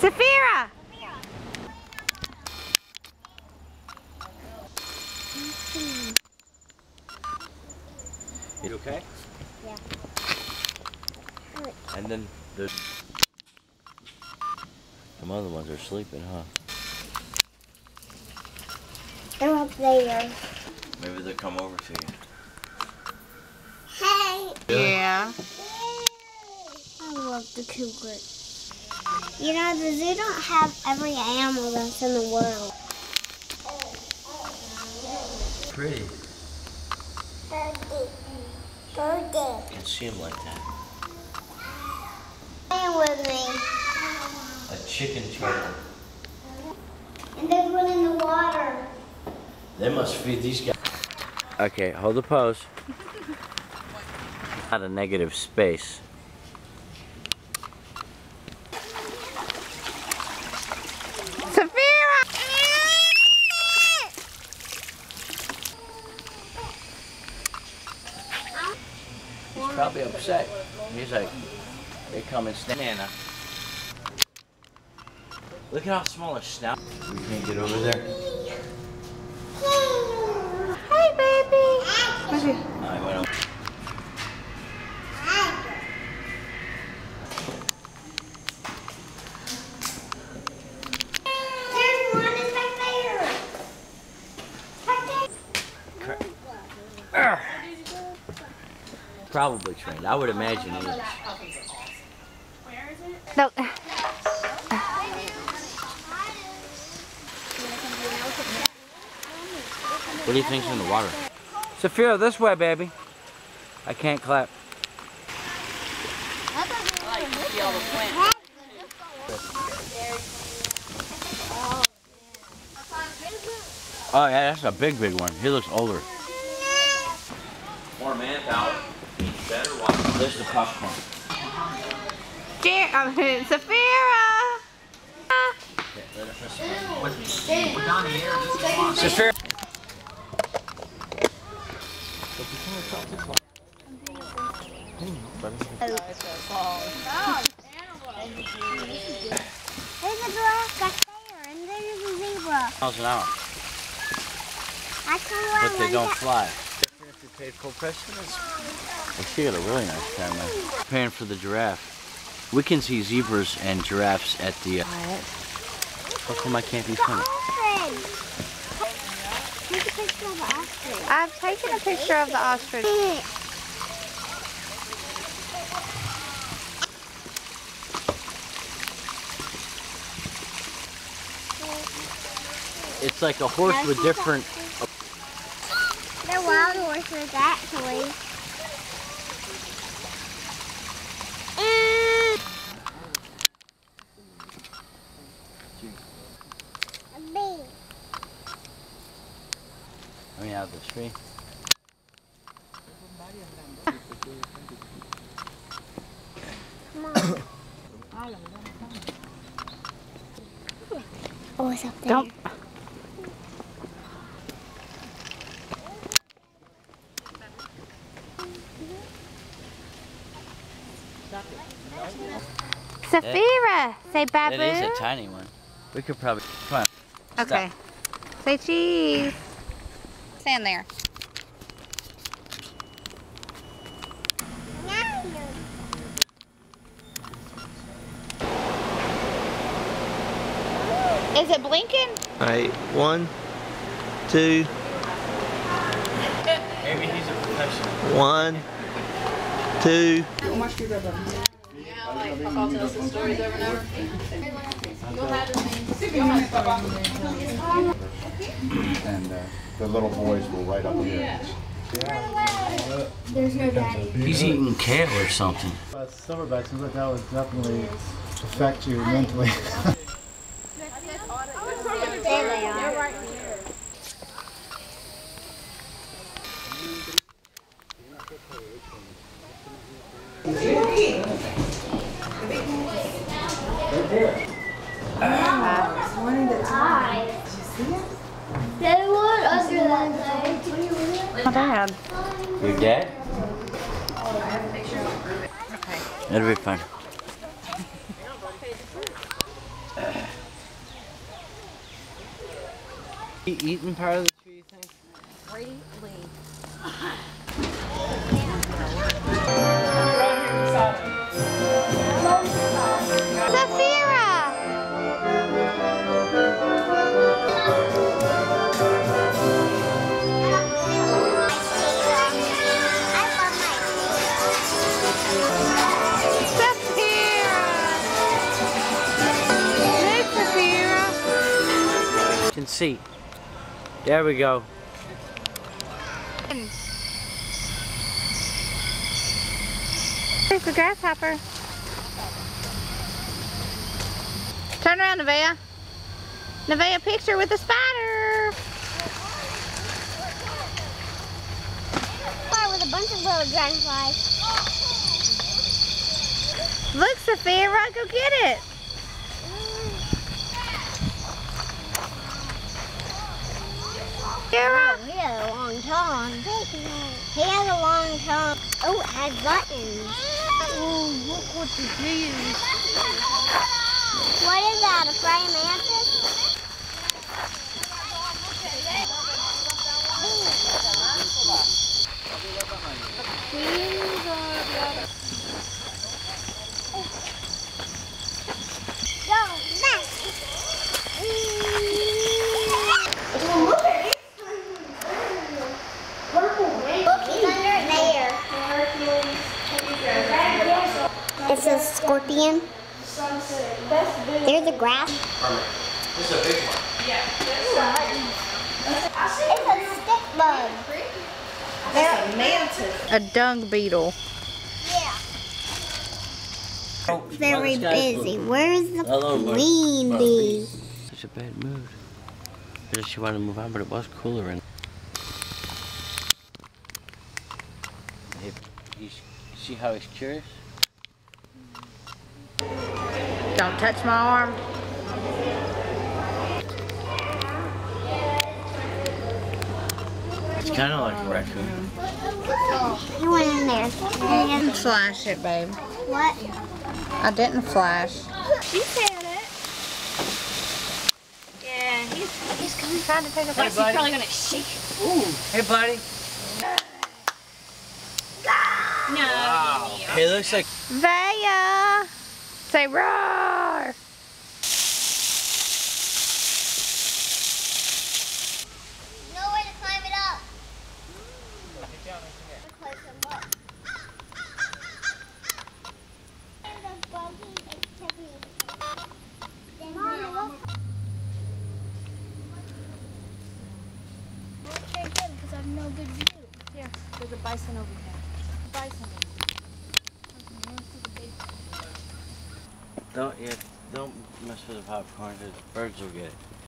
Sephira! You okay? Yeah. And then the some other ones are sleeping, huh? They're up there. Maybe they'll come over to you. Hey! Yeah. I love the cougar. You know, the zoo don't have every animal that's in the world. Pretty. Birdie. Birdie. You can see him like that. Playing with me. A chicken turtle. And there's one in the water. They must feed these guys. Okay, hold the pose. Not a negative space. Sephira! He's probably upset. He's like, they come and stand. Nana. Look at how small her snout. We can't get over there. Hey, baby! I went over. There's one in back there. Back there. Probably trained. I would imagine he is. No. What do you think's in the water? Sophia, this way, baby. I can't clap. Oh yeah, that's a big, big one. He looks older. More man out. Better watch. There's the popcorn. Jer- I oh, mean, Sephira! Sophia. There's a giraffe back there, and there's a zebra. Miles an hour, I can run but they one don't that- fly. If you paid full price for this. Well, she had a really nice camera. Preparing for the giraffe. We can see zebras and giraffes at the. Uh, how come I can't be The funny? ostrich. Take a picture of the ostrich. I've taken a picture of the ostrich. It's like a horse with different. They're wild horses, actually. Mm. A bee. I mean, out of the tree. Oh, it's up there. Don't. Sephira! Say baboon. That is a tiny one. We could probably. Come on. stop. Okay. Say cheese. Stand there. Is it blinking? All right, one, two, Maybe he's a professional. one, two. And uh, the little boys were right up here. There's no daddy. He's eating kale or something. Uh, silverback seems like that would definitely affect you mentally. There they are. They were under that thing. Not bad. Your dad? It'll be fine. He eating part of the tree, you think? Greatly. You can see. There we go. There's the grasshopper. Turn around, Nevaeh. Nevaeh, picture with the spider. Fire with a bunch of little dragonflies. Look, Sephira, go get it. Sephira. Oh, he has a long tongue. He has a long tongue. Oh, it has buttons. Oh, look what it is. What is that, a praying mantis? Go, back. Look, he's under there. It's a scorpion. There's a grass. This is a big one. Yeah. It's a stick bug. That's A mantis. A dung beetle. Yeah. Oh, Very busy. Where's the Hello, queen bee? Such a bad mood. I just she wanted to move on, but it was cooler in. Hey, he's, see how he's curious? Don't touch my arm. It's kind of like a raccoon. He went in there. And Flash it, babe. what? I didn't flash. She said it. Yeah, he's, he's trying to take a Hey, buddy. probably gonna shake. Ooh. Hey, buddy. No. Wow. He looks like Vaya! Say roar! No way to climb it up. Climb it up. Mama, look. because I have no good view. Here, there's a bison over here. Bison. don't yeah, don't mess with the popcorn because birds will get it.